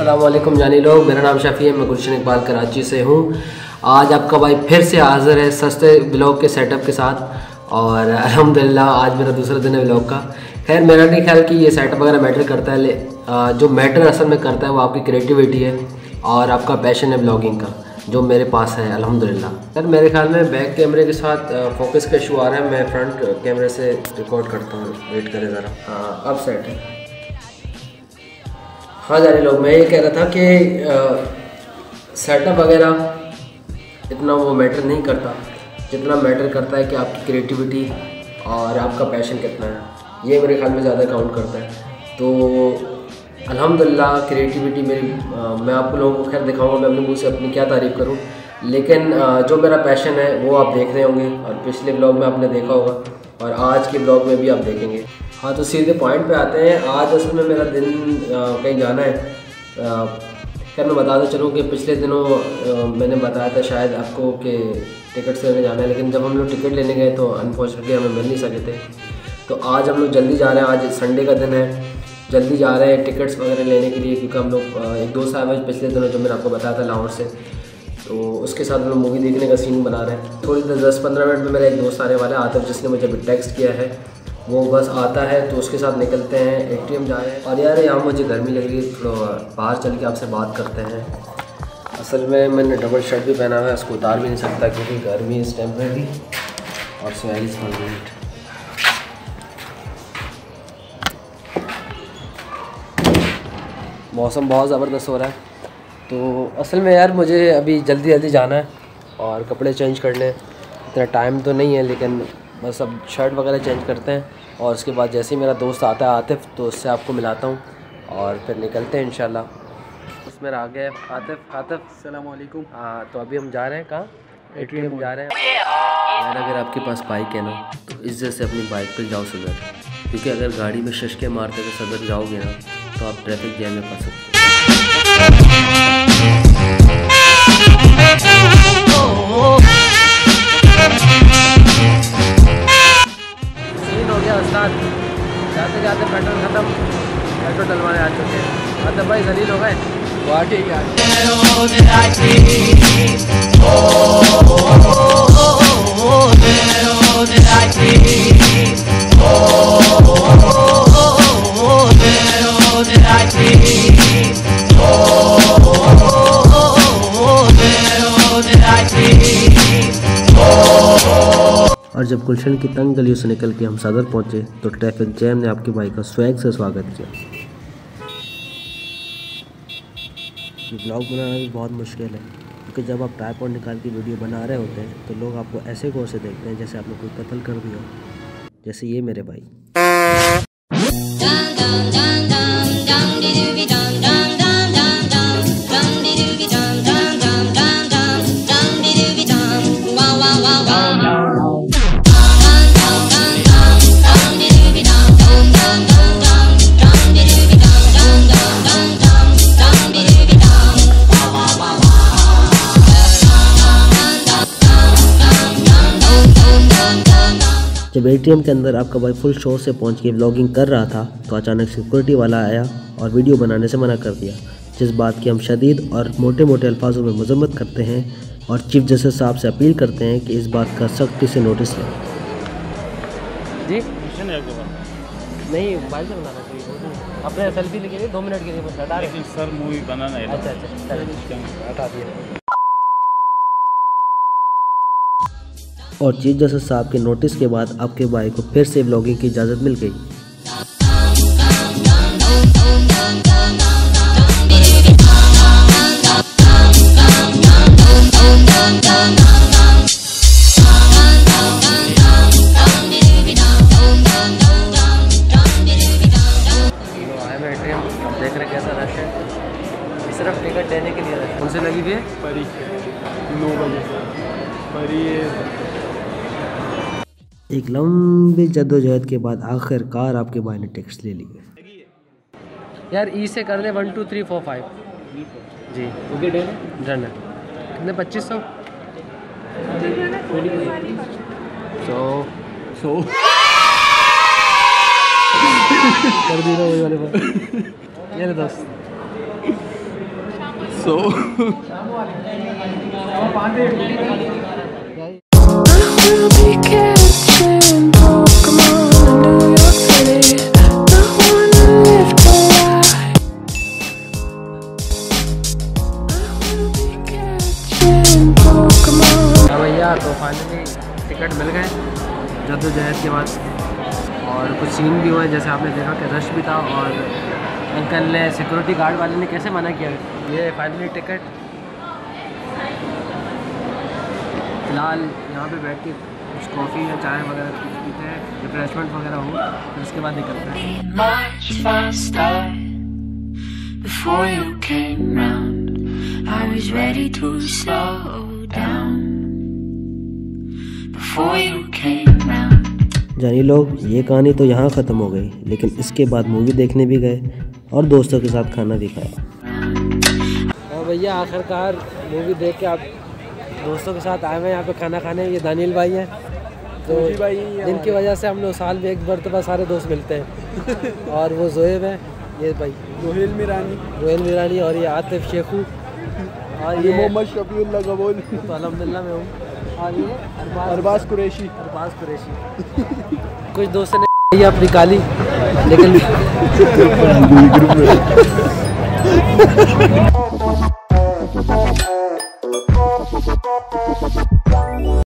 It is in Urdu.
السلام علیکم جانی لوگ، میرا نام شفیع ہے، میں گلشن اقبال کراچی سے ہوں۔ آج آپ کا بھائی پھر سے حاضر ہے سستے بلاگ کے سیٹ اپ کے ساتھ۔ اور الحمدللہ، آج میرا دوسرا دن ہے بلاگ کا۔ خیر، میرا نہیں خیال کہ یہ سیٹ اپ وغیرہ میٹر کرتا ہے جو میٹر اصل میں کرتا ہے وہ آپ کی کریٹیوٹی ہے اور آپ کا پیشن ہے بلاگنگ کا، جو میرے پاس ہے، الحمدللہ۔ سر میرے خیال میں بیک کیمرے کے ساتھ فوکس کا ایشو آ رہا ہے۔ میں فرنٹ کیمرے سے ریکارڈ کرتا ہوں۔ ویٹ کرے ذرا۔ ہاں اب سیٹ ہے۔ ہاں جانے لوگ، میں یہ کہہ رہا تھا کہ سیٹ اپ وغیرہ اتنا وہ میٹر نہیں کرتا، جتنا میٹر کرتا ہے کہ آپ کی کریٹیوٹی اور آپ کا پیشن کتنا ہے۔ یہ میرے خیال میں زیادہ کاؤنٹ کرتا ہے۔ تو الحمدللہ کریٹیوٹی میری میں آپ کو لوگوں کو خیر دکھاؤں گا، میں اپنے منہ سے اپنی کیا تعریف کروں۔ لیکن جو میرا پیشن ہے وہ آپ دیکھ رہے ہوں گے اور پچھلے بلاگ میں آپ نے دیکھا ہوگا اور آج کے بلاگ میں بھی آپ دیکھیں گے۔ ہاں تو سیدھے پوائنٹ پہ آتے ہیں۔ آج اصل میں میرا دن کہیں جانا ہے۔ خیر، میں بتا دوں چلوں کہ پچھلے دنوں میں نے بتایا تھا شاید آپ کو کہ ٹکٹس لینے جانا ہے، لیکن جب ہم لوگ ٹکٹ لینے گئے تو انفارچونیٹلی ہمیں مل نہیں سکے تھے۔ تو آج ہم لوگ جلدی جا رہے ہیں۔ آج سنڈے کا دن ہے۔ جلدی جا رہے ہیں ٹکٹس وغیرہ لینے کے لیے، کیونکہ ہم لوگ ایک دوست آئے ہوئے پچھلے دنوں جو میں نے آپ کو بتایا تھا لاہور سے۔ تو اس کے ساتھ ہم لوگ مووی دیکھنے کا سین بنا رہے ہیں۔ تھوڑی دیر، دس پندرہ منٹ میں میرا ایک دوست آنے والا ہے، آتف، جس نے مجھے ابھی ٹیکسٹ کیا ہے۔ وہ بس آتا ہے تو اس کے ساتھ نکلتے ہیں اے ٹی ایم جا رہے ہیں۔ اور یار، یہاں مجھے گرمی لگ رہی ہے، تھوڑا باہر چل کے آپ سے بات کرتے ہیں۔ اصل میں میں نے ڈبل شرٹ بھی پہنا ہوا ہے، اس کو اتار بھی نہیں سکتا کیونکہ گرمی اس ٹائم پہ بھی اور سویلیس منٹ موسم بہت زبردست ہو رہا ہے۔ تو اصل میں یار، مجھے ابھی جلدی جلدی جانا ہے اور کپڑے چینج کرنے اتنا ٹائم تو نہیں ہے، لیکن بس اب شرٹ وغیرہ چینج کرتے ہیں اور اس کے بعد جیسے ہی میرا دوست آتا ہے عاطف تو اس سے آپ کو ملاتا ہوں اور پھر نکلتے ہیں انشاءاللہ۔ اس میں آ گئے عاطف عاطف۔ السلام علیکم۔ ہاں تو ابھی ہم جا رہے ہیں کہاں؟ اے ٹی ایم جا رہے ہیں۔ یار اگر آپ کے پاس بائک ہے نا تو عزت سے اپنی بائک پہ جاؤ صدر۔ کیونکہ اگر گاڑی میں ششکے مارتے ہوئے صدر جاؤ گے نا تو آپ ٹریفک جیم میں پھنس سکتے سین جاتے جاتے پیٹرول ختم پیٹرول ڈلوانے آ چکے ہیں مطلب بھائی ذلیل ہو گئے واقعی کیا اور جب گلشن کی تنگ گلیوں سے نکل کے ہم صدر پہنچے تو ٹریفک جیم نے آپ کے بھائی کا سویگ سے سواگت کیا۔ یہ بلاگ بنانا بھی بہت مشکل ہے کیونکہ جب آپ ٹرائی پوائنٹ نکال کے ویڈیو بنا رہے ہوتے ہیں تو لوگ آپ کو ایسے غور سے دیکھتے ہیں جیسے آپ نے کوئی قتل کر دیا جیسے یہ میرے بھائی۔ جب اے ٹی ایم کے اندر آپ کا بھائی فل شو سے پہنچ کے ولاگنگ کر رہا تھا تو اچانک سیکورٹی والا آیا اور ویڈیو بنانے سے منع کر دیا جس بات کی ہم شدید اور موٹے موٹے الفاظوں میں مذمت کرتے ہیں اور چیف جسٹس صاحب سے اپیل کرتے ہیں کہ اس بات کا سختی سے نوٹس لیں۔ جی؟ نہیں موبائل سے بنانا چاہیے اپنے سیلفی لے دو منٹ کے لیے سر مووی بنانا ہے۔ اچھا اچھا ہٹا دیا۔ اور چیف جسٹس صاحب کے نوٹس کے بعد آپ کے بھائی کو پھر سے ولاگنگ کی اجازت مل گئی۔ دیکھ رہے کیسا رش ہے؟ صرف ٹکٹ دینے کے لیے کون سے لگی ہوئی ہے؟ ایک لمبی جدوجہد کے بعد آخر کار آپ کے بھائی نے ٹیکس لے لی یار ای سے کر دیں one two three four five جی۔ ڈن ہے۔ کتنے پچیس سو؟ سو۔ سو۔ کر دی وہی والے پر یہ لے دوست So. I will بھیا تو فائنلی ٹکٹ مل گئے جد و جہد کے بعد. اور کچھ سین بھی ہوئے جیسے آپ نے دیکھا کہ رش بھی تھا اور انکل نے سیکورٹی گارڈ والے نے کیسے منع کیا؟ یہ فائنلی ٹکٹ فی الحال یہاں پہ بیٹھ کے کچھ کافی یا چائے وغیرہ کچھ پیتے ہیں ریفریشمنٹ وغیرہ ہو پھر اس کے بعد نکلتے ہیں. I was ready to slow down before you came round. جانی لوگ یہ کہانی تو یہاں ختم ہو گئی لیکن اس کے بعد مووی دیکھنے بھی گئے اور دوستوں کے ساتھ کھانا بھی کھایا۔ اور بھیا آخر کار مووی دیکھ کے آپ دوستوں کے ساتھ آئے ہوئے ہیں یہاں پہ کھانا کھانے۔ یہ دانیل بھائی ہیں۔ تو جی جن کی وجہ سے ہم لوگ سال میں ایک مرتبہ سارے دوست ملتے ہیں۔ اور وہ زویب ہیں۔ یہ بھائی روہیل میرانی۔ روہیل میرانی اور یہ عاطف شیخو۔ ہاں، یہ محمد شفیع اللہ کا تو الحمد للہ میں ہوں۔ ہاں، ارباز قریشی۔ ارباز قریشی۔ کچھ دوست نے آپ نکالی لیکن